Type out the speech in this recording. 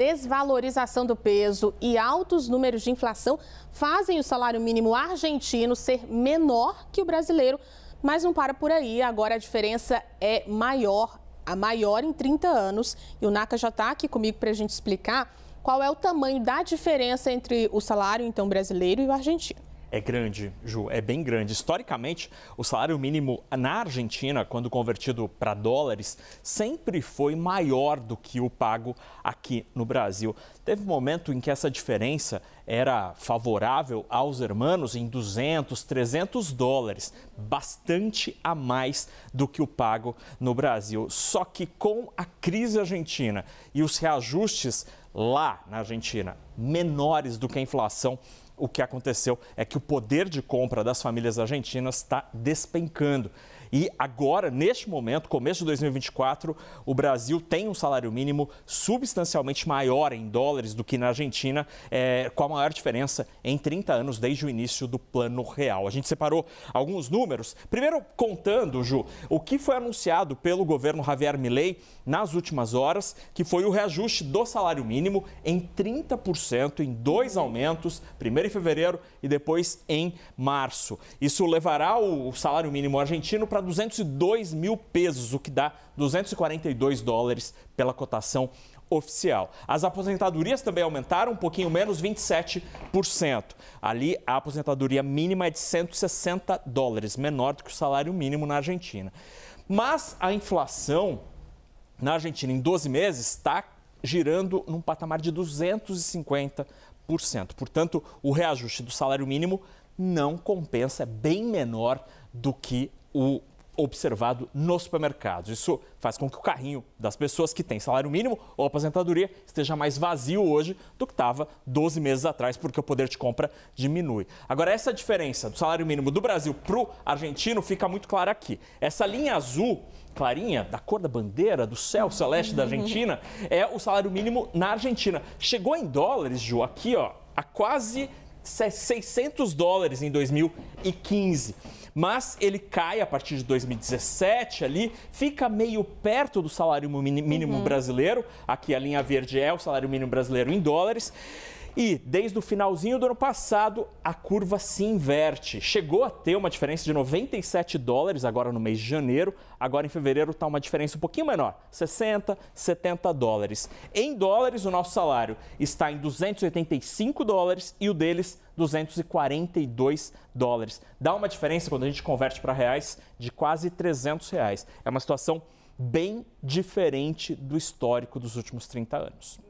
desvalorização do peso e altos números de inflação fazem o salário mínimo argentino ser menor que o brasileiro, mas não para por aí. Agora a diferença é maior, a maior em 30 anos. E o NACA já está aqui comigo para a gente explicar qual é o tamanho da diferença entre o salário então brasileiro e o argentino. É grande, Ju, é bem grande. Historicamente, o salário mínimo na Argentina, quando convertido para dólares, sempre foi maior do que o pago aqui no Brasil. Teve um momento em que essa diferença era favorável aos hermanos em 200, 300 dólares, bastante a mais do que o pago no Brasil. Só que com a crise argentina e os reajustes lá na Argentina menores do que a inflação, o que aconteceu é que o poder de compra das famílias argentinas está despencando. E agora, neste momento, começo de 2024, o Brasil tem um salário mínimo substancialmente maior em dólares do que na Argentina, é, com a maior diferença em 30 anos desde o início do Plano Real. A gente separou alguns números. Primeiro, contando, Ju, o que foi anunciado pelo governo Javier Milei nas últimas horas, que foi o reajuste do salário mínimo em 30%, em dois aumentos, primeiro em fevereiro e depois em março. Isso levará o salário mínimo argentino para 202 mil pesos, o que dá 242 dólares pela cotação oficial. As aposentadorias também aumentaram um pouquinho menos, 27%. Ali a aposentadoria mínima é de 160 dólares, menor do que o salário mínimo na Argentina. Mas a inflação na Argentina em 12 meses está girando num patamar de 250%. Portanto, o reajuste do salário mínimo não compensa, é bem menor do que o observado nos supermercados. Isso faz com que o carrinho das pessoas que têm salário mínimo ou aposentadoria esteja mais vazio hoje do que estava 12 meses atrás, porque o poder de compra diminui. Agora, essa diferença do salário mínimo do Brasil para o argentino fica muito clara aqui. Essa linha azul clarinha, da cor da bandeira, do céu celeste da Argentina, é o salário mínimo na Argentina. Chegou em dólares, Ju, aqui, ó, a quase 600 dólares em 2015 mas ele cai a partir de 2017 ali, fica meio perto do salário mínimo uhum. brasileiro. Aqui a linha verde é o salário mínimo brasileiro em dólares. E desde o finalzinho do ano passado, a curva se inverte. Chegou a ter uma diferença de 97 dólares agora no mês de janeiro. Agora em fevereiro está uma diferença um pouquinho menor, 60, 70 dólares. Em dólares, o nosso salário está em 285 dólares e o deles 242 dólares. Dá uma diferença quando a gente converte para reais de quase 300 reais. É uma situação bem diferente do histórico dos últimos 30 anos.